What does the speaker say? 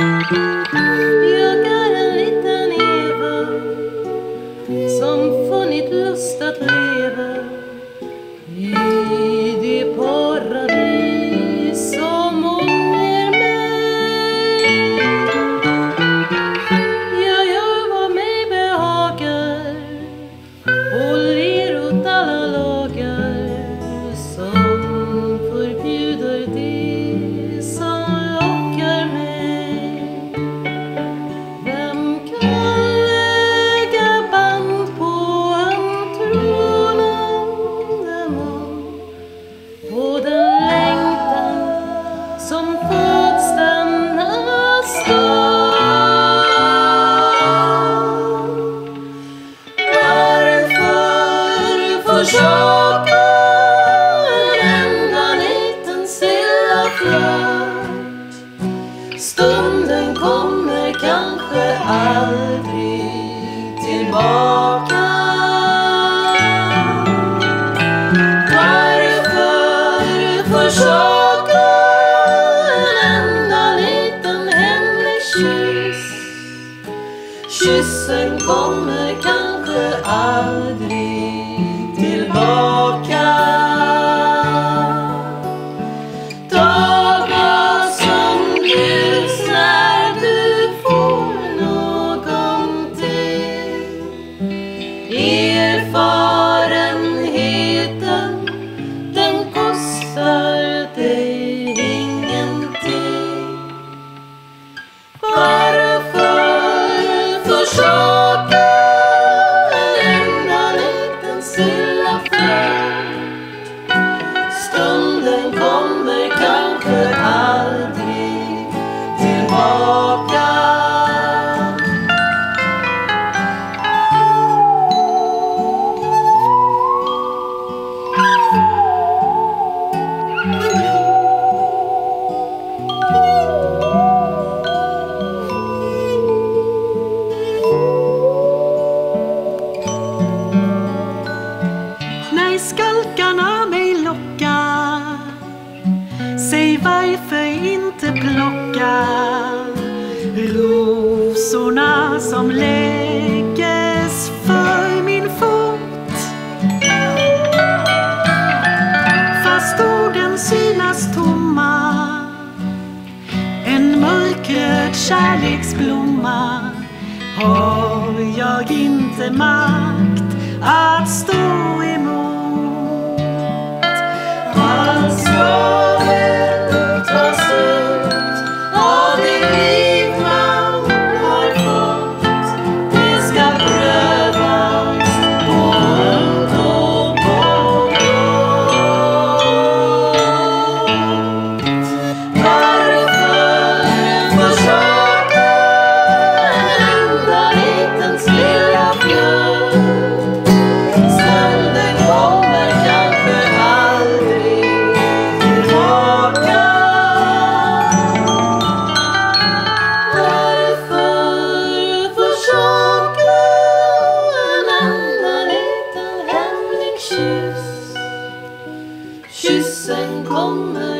Jag är en liten Eva som funnit lust att leva. aldrig tillbaka Varför försaka en enda liten hemlig kyss? Kyssen kommer kanske aldrig inte plocka rosorna som läggs för min fot. Fast orden synas tomma, en mörkröd kärleksblomma har jag inte makt att stå sen kommer